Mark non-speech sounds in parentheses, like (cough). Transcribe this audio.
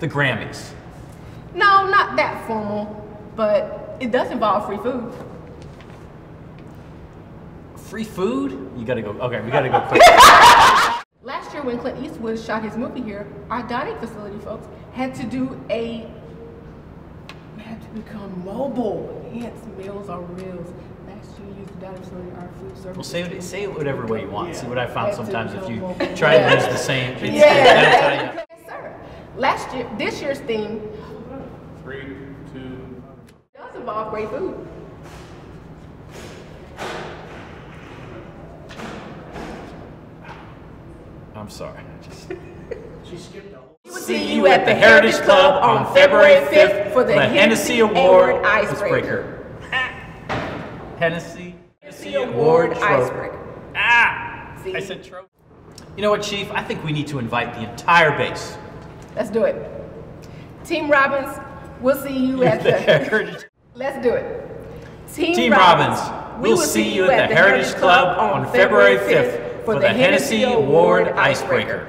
The Grammys. No, not that formal, but it does involve free food. Free food? You gotta go. Okay, we gotta go (laughs) quick. Last year, when Clint Eastwood shot his movie here, our dining facility folks had to do a we had to become mobile. Hence, meals are reals. Last year, used the dining facility, our food service. Well, say it, say it whatever way you want. See what I found sometimes if you try mobile. use the same. Yeah. Last year, this year's theme Three, two. does involve great food. I'm sorry. Just- (laughs) she skipped the See you at the Heritage Club on February 5th for the Hennessy Award Icebreaker. Hennessy. Hennessy Award Icebreaker. Ah! See? I said trophy. You know what, Chief? I think we need to invite the entire base. Let's do it. Team Robins, we'll see you at The. (laughs) Heritage. Let's do it. Team, Team Robins, we'll see you at the Heritage Club on February 5th for the Hennessy Award Icebreaker.